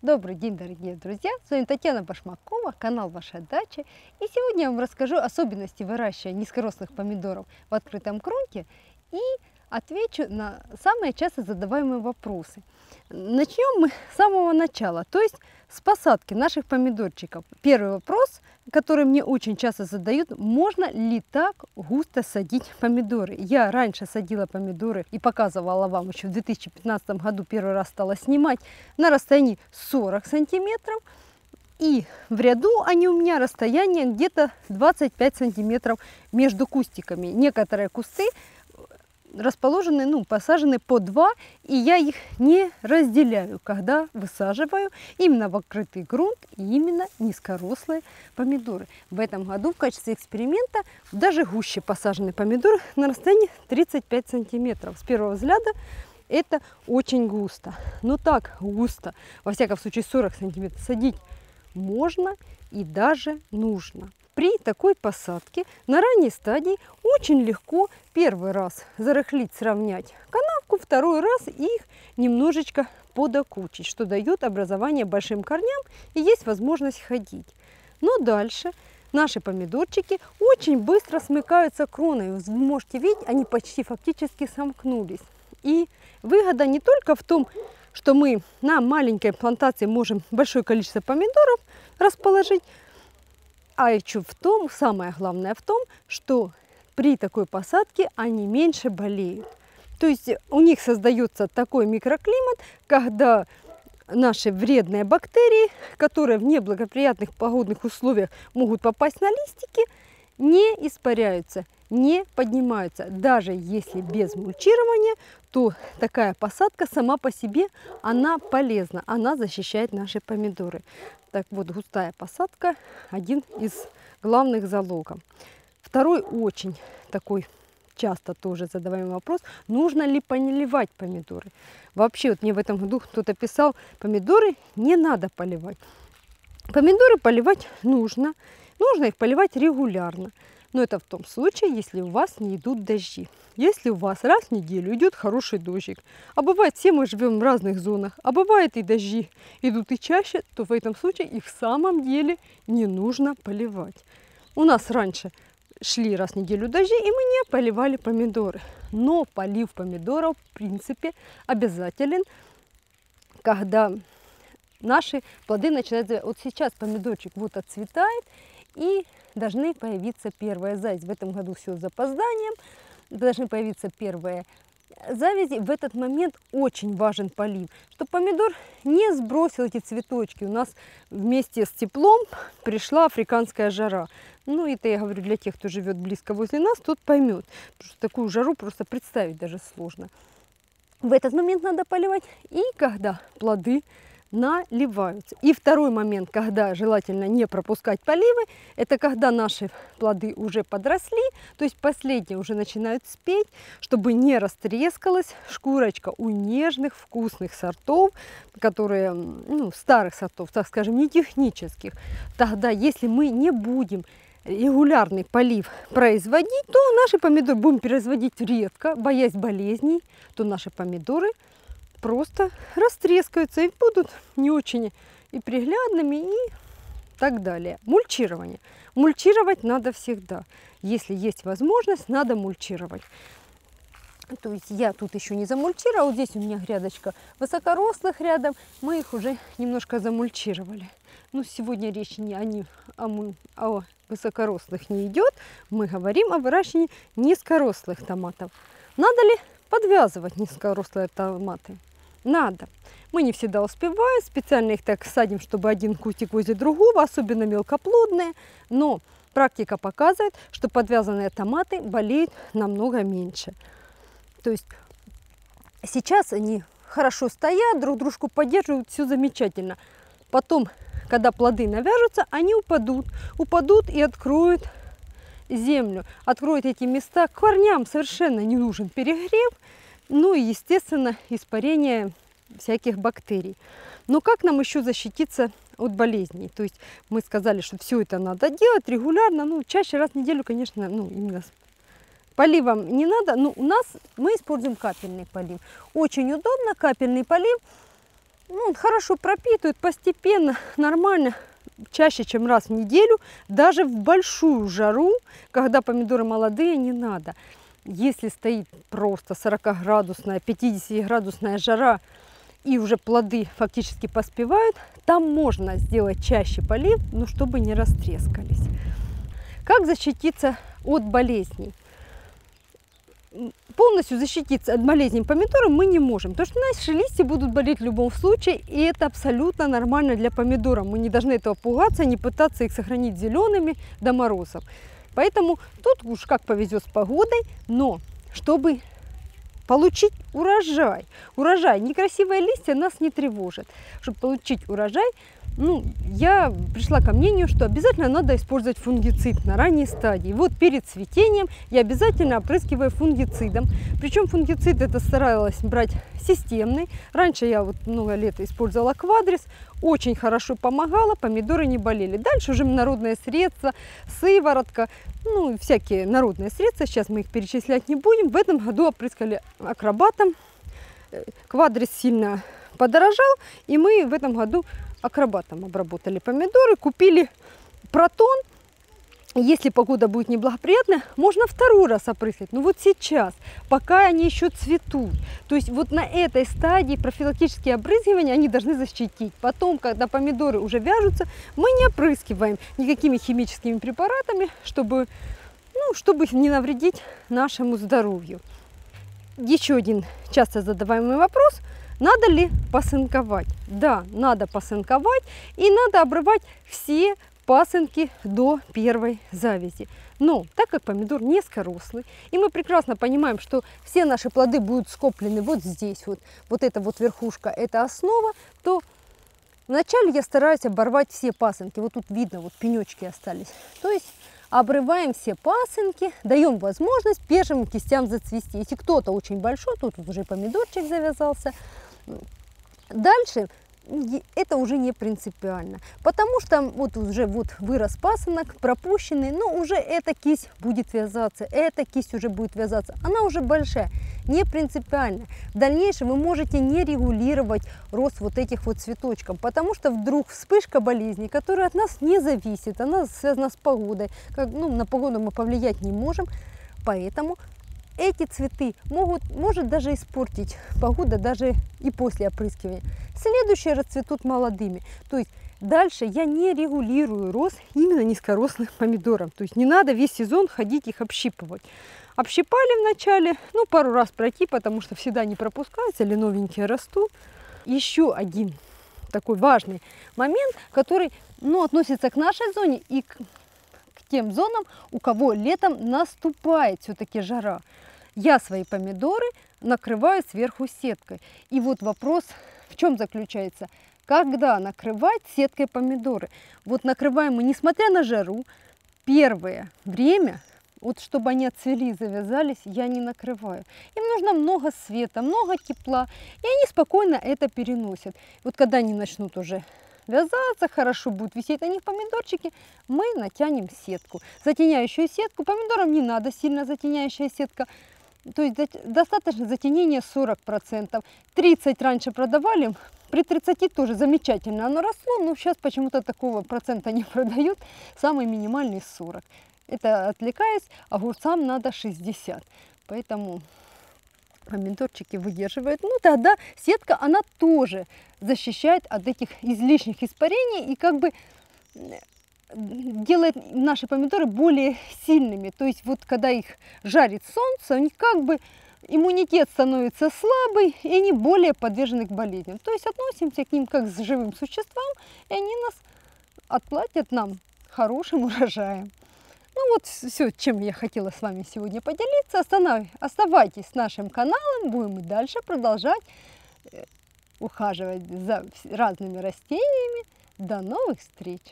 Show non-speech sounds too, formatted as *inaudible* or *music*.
Добрый день, дорогие друзья! С вами Татьяна Башмакова, канал Ваша дача. И сегодня я вам расскажу особенности выращивания низкорослых помидоров в открытом грунте и отвечу на самые часто задаваемые вопросы. Начнем мы с самого начала, то есть с посадки наших помидорчиков. Первый вопрос, который мне очень часто задают, можно ли так густо садить помидоры? Я раньше садила помидоры и показывала вам еще в 2015 году, первый раз стала снимать на расстоянии 40 сантиметров. И в ряду они у меня расстояние где-то 25 сантиметров между кустиками. Некоторые кусты расположены, ну, посажены по два, и я их не разделяю, когда высаживаю именно в открытый грунт и именно низкорослые помидоры. В этом году в качестве эксперимента даже гуще посаженный помидор на расстоянии 35 сантиметров. С первого взгляда это очень густо. Но так густо, во всяком случае 40 сантиметров садить можно и даже нужно. При такой посадке на ранней стадии очень легко первый раз зарыхлить, сравнять канавку, второй раз их немножечко подокучить, что дает образование большим корням и есть возможность ходить. Но дальше наши помидорчики очень быстро смыкаются кроной. Вы можете видеть, они почти фактически сомкнулись. И выгода не только в том, что мы на маленькой плантации можем большое количество помидоров расположить, а еще в том, самое главное в том, что при такой посадке они меньше болеют. То есть у них создается такой микроклимат, когда наши вредные бактерии, которые в неблагоприятных погодных условиях могут попасть на листики, не испаряются, не поднимаются. Даже если без мульчирования, то такая посадка сама по себе, она полезна, она защищает наши помидоры. Так вот, густая посадка – один из главных залогов. Второй очень такой часто тоже задаваемый вопрос, нужно ли поливать помидоры. Вообще, вот мне в этом году кто-то писал, помидоры не надо поливать. Помидоры поливать нужно, нужно их поливать регулярно. Но это в том случае, если у вас не идут дожди. Если у вас раз в неделю идет хороший дождик, а бывает, все мы живем в разных зонах, а бывает и дожди идут и чаще, то в этом случае их в самом деле не нужно поливать. У нас раньше шли раз в неделю дожди, и мы не поливали помидоры. Но полив помидоров, в принципе, обязателен, когда наши плоды начинают... Вот сейчас помидорчик вот отцветает, и должны появиться первые завязи. В этом году все с запозданием. Должны появиться первые завязи. В этот момент очень важен полив, чтобы помидор не сбросил эти цветочки. У нас вместе с теплом пришла африканская жара. Ну, это я говорю для тех, кто живет близко возле нас, тот поймет. Потому что такую жару просто представить даже сложно. В этот момент надо поливать. И когда плоды наливаются. И второй момент, когда желательно не пропускать поливы, это когда наши плоды уже подросли, то есть последние уже начинают спеть, чтобы не растрескалась шкурочка у нежных вкусных сортов, которые, ну, старых сортов, так скажем, не технических. Тогда, если мы не будем регулярный полив производить, то наши помидоры будем производить редко, боясь болезней, то наши помидоры – просто растрескаются и будут не очень и приглядными, и так далее. Мульчирование. Мульчировать надо всегда. Если есть возможность, надо мульчировать. То есть я тут еще не замульчировала. Вот здесь у меня грядочка высокорослых рядом. Мы их уже немножко замульчировали. Но сегодня речь не о, не, о, о высокорослых не идет. Мы говорим о выращивании низкорослых томатов. Надо ли подвязывать низкорослые томаты? Надо. Мы не всегда успеваем, специально их так садим, чтобы один кустик возле другого, особенно мелкоплодные. Но практика показывает, что подвязанные томаты болеют намного меньше. То есть сейчас они хорошо стоят, друг дружку поддерживают, все замечательно. Потом, когда плоды навяжутся, они упадут. Упадут и откроют землю, откроют эти места. Корням совершенно не нужен перегрев. Ну и, естественно, испарение всяких бактерий. Но как нам еще защититься от болезней? То есть мы сказали, что все это надо делать регулярно, ну, чаще раз в неделю, конечно, ну, именно поливом не надо, но у нас мы используем капельный полив. Очень удобно, капельный полив. ну, хорошо пропитывают постепенно, нормально, чаще, чем раз в неделю, даже в большую жару, когда помидоры молодые, не надо. Если стоит просто 40-градусная, 50-градусная жара, и уже плоды фактически поспевают, там можно сделать чаще полив, но чтобы не растрескались. Как защититься от болезней? полностью защититься от болезней помидоры мы не можем, потому что наши листья будут болеть в любом случае, и это абсолютно нормально для помидора. Мы не должны этого пугаться, не пытаться их сохранить зелеными до морозов. Поэтому тут уж как повезет с погодой, но чтобы получить урожай, урожай, некрасивые листья нас не тревожат. Чтобы получить урожай, ну, я пришла ко мнению, что обязательно надо использовать фунгицид на ранней стадии. Вот перед цветением я обязательно опрыскиваю фунгицидом. Причем фунгицид это старалась брать системный. Раньше я вот много лет использовала квадрис, очень хорошо помогала, помидоры не болели. Дальше уже народные средства, сыворотка, ну, всякие народные средства, сейчас мы их перечислять не будем. В этом году опрыскали акробатом, э, квадрис сильно подорожал, и мы в этом году акробатом обработали помидоры, купили протон. Если погода будет неблагоприятная, можно второй раз опрыскать. Но вот сейчас, пока они еще цветут, то есть вот на этой стадии профилактические обрызгивания, они должны защитить. Потом, когда помидоры уже вяжутся, мы не опрыскиваем никакими химическими препаратами, чтобы, ну, чтобы не навредить нашему здоровью. Еще один часто задаваемый вопрос – надо ли посынковать? Да, надо посынковать и надо обрывать все пасынки до первой завязи. Но так как помидор низкорослый, и мы прекрасно понимаем, что все наши плоды будут скоплены вот здесь, вот, вот эта вот верхушка, это основа, то вначале я стараюсь оборвать все пасынки. Вот тут видно, вот пенечки остались. То есть обрываем все пасынки, даем возможность первым кистям зацвести. Если кто-то очень большой, тут уже помидорчик завязался, Дальше это уже не принципиально, потому что вот уже вот вырос пасынок, пропущенный, но уже эта кисть будет вязаться, эта кисть уже будет вязаться, она уже большая, не принципиально. В дальнейшем вы можете не регулировать рост вот этих вот цветочков, потому что вдруг вспышка болезни, которая от нас не зависит, она связана с погодой, как, ну, на погоду мы повлиять не можем, поэтому эти цветы могут, может даже испортить погода даже и после опрыскивания. Следующие расцветут молодыми. То есть дальше я не регулирую рост именно низкорослых помидоров. То есть не надо весь сезон ходить их общипывать. Общипали вначале, ну пару раз пройти, потому что всегда не пропускается или новенькие растут. Еще один такой важный момент, который ну, относится к нашей зоне и к, к тем зонам, у кого летом наступает все-таки жара я свои помидоры накрываю сверху сеткой. И вот вопрос в чем заключается? Когда накрывать сеткой помидоры? Вот накрываем мы, несмотря на жару, первое время, вот чтобы они отцвели и завязались, я не накрываю. Им нужно много света, много тепла, и они спокойно это переносят. Вот когда они начнут уже вязаться, хорошо будут висеть на них помидорчики, мы натянем сетку. Затеняющую сетку, помидорам не надо сильно затеняющая сетка, то есть достаточно затенения 40%. 30 раньше продавали, при 30 тоже замечательно оно росло, но сейчас почему-то такого процента не *laughs* продают. Самый минимальный 40. Это отвлекаясь, огурцам надо 60. Поэтому помидорчики выдерживают. Ну тогда сетка, она тоже защищает от этих излишних испарений и как бы делает наши помидоры более сильными. То есть вот когда их жарит солнце, у них как бы иммунитет становится слабый, и они более подвержены к болезням. То есть относимся к ним как к живым существам, и они нас отплатят нам хорошим *laughs* урожаем. Ну вот все, чем я хотела с вами сегодня поделиться. Оставайтесь с нашим каналом, будем и дальше продолжать э, ухаживать за разными растениями. До новых встреч!